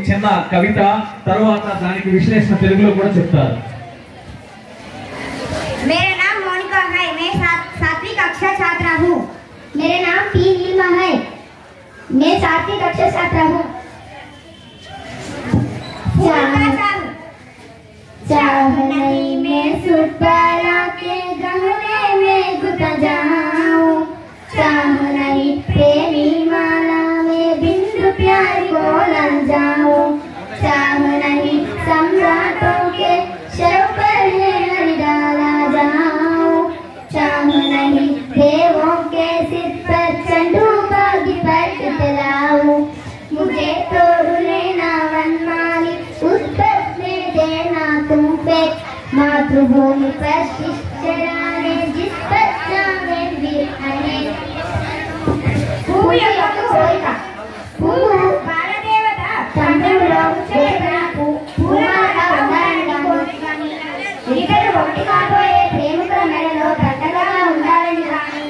చిన్న కవిత తర్వాత దానికి విశ్లేషణ తెలుగులో కూడా చెప్తారు मेरा नाम मोनिका है मैं सात, सातवीं कक्षा छात्रा हूँ मेरा नाम पी नीलमा है मैं सातवीं कक्षा छात्रा हूँ चाह चाह नहीं मैं सुट पारा के गहने में गुता जाऊं चाह नहीं प्रेमी माला में बिंदु प्यार को न जाऊँ चाह नहीं, सम्राटों के शव पर हरि डाला जाऊँ चाह नहीं, देवों के सिर पर चंडू का गिपट चलाऊं मुझे तोड़ पर देना तुम पे। मातृभूमि पर शिष्टराने जिस पर चाहे वीर కాబోయే ప్రేమికుల పెద్దగా ఉండాలని కానీ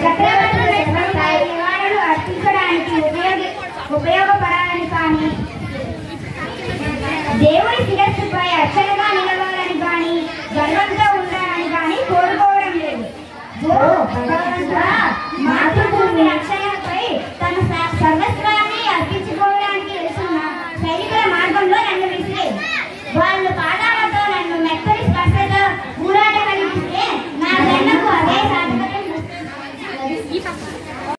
చక్రవర్తుల ఉపయోగపడాలని కానీ దేవుని శిరస్సుపై అర్చనగా నిలవాలని కానీ గర్వంగా ఉండాలని కానీ కోరుకోవడం లేదు. మాతృభూమి రక్షణ